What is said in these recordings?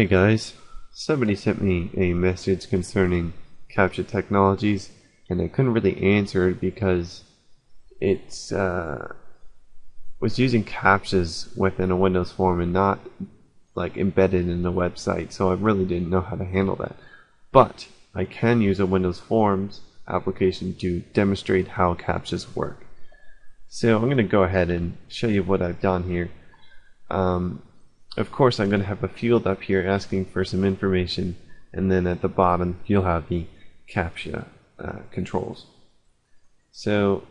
Hey guys, somebody sent me a message concerning CAPTCHA Technologies and I couldn't really answer it because it's uh, was using CAPTCHAs within a Windows form and not like embedded in the website so I really didn't know how to handle that. But I can use a Windows Forms application to demonstrate how CAPTCHAs work. So I'm going to go ahead and show you what I've done here. Um, of course I'm going to have a field up here asking for some information and then at the bottom you'll have the CAPTCHA uh, controls. So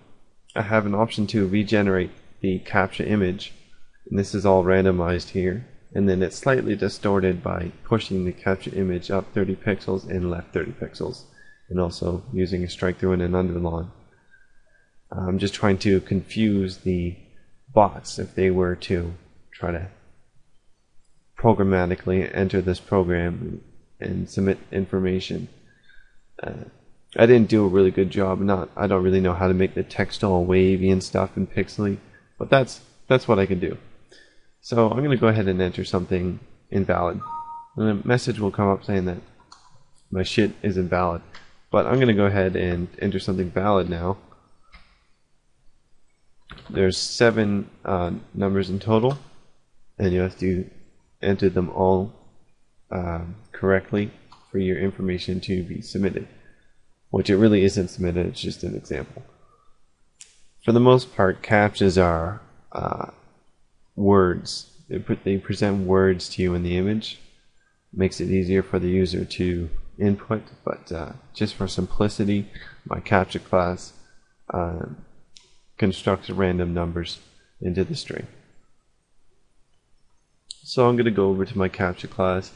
I have an option to regenerate the CAPTCHA image and this is all randomized here and then it's slightly distorted by pushing the CAPTCHA image up 30 pixels and left 30 pixels and also using a strike through and an underline. I'm just trying to confuse the bots if they were to try to programmatically enter this program and submit information. Uh, I didn't do a really good job. Not I don't really know how to make the text all wavy and stuff and pixely, but that's that's what I can do. So I'm going to go ahead and enter something invalid. And a message will come up saying that my shit is invalid. But I'm going to go ahead and enter something valid now. There's seven uh, numbers in total, and you have to enter them all um, correctly for your information to be submitted. Which it really isn't submitted, it's just an example. For the most part, CAPTCHAs are uh, words. They, put, they present words to you in the image. Makes it easier for the user to input, but uh, just for simplicity, my CAPTCHA class uh, constructs random numbers into the string. So I'm going to go over to my CAPTCHA class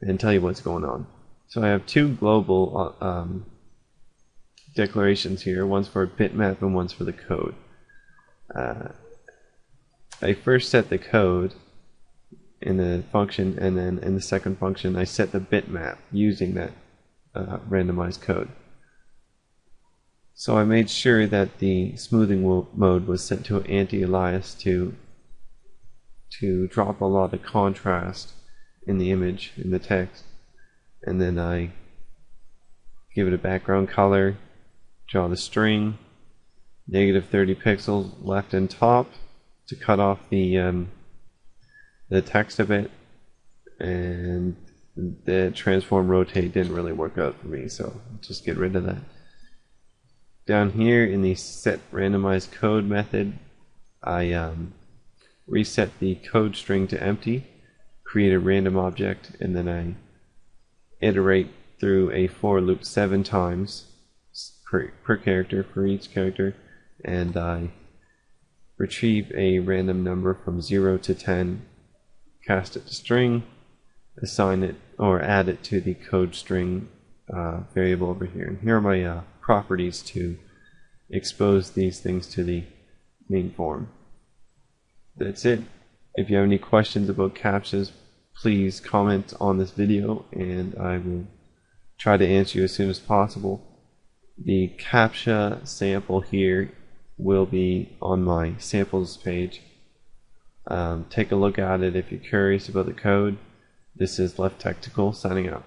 and tell you what's going on. So I have two global uh, um, declarations here. One's for a bitmap and one's for the code. Uh, I first set the code in the function and then in the second function I set the bitmap using that uh, randomized code. So I made sure that the smoothing mode was set to anti-alias to to drop a lot of contrast in the image, in the text. And then I give it a background color, draw the string, negative 30 pixels left and top to cut off the um, the text a bit, and the transform rotate didn't really work out for me, so just get rid of that. Down here in the set randomized code method, I um, reset the code string to empty, create a random object, and then I iterate through a for loop seven times per, per character for each character, and I retrieve a random number from 0 to 10, cast it to string, assign it or add it to the code string uh, variable over here. And here are my uh, properties to expose these things to the main form that's it. If you have any questions about CAPTCHAs, please comment on this video and I will try to answer you as soon as possible. The CAPTCHA sample here will be on my samples page. Um, take a look at it if you're curious about the code. This is Left Technical signing out.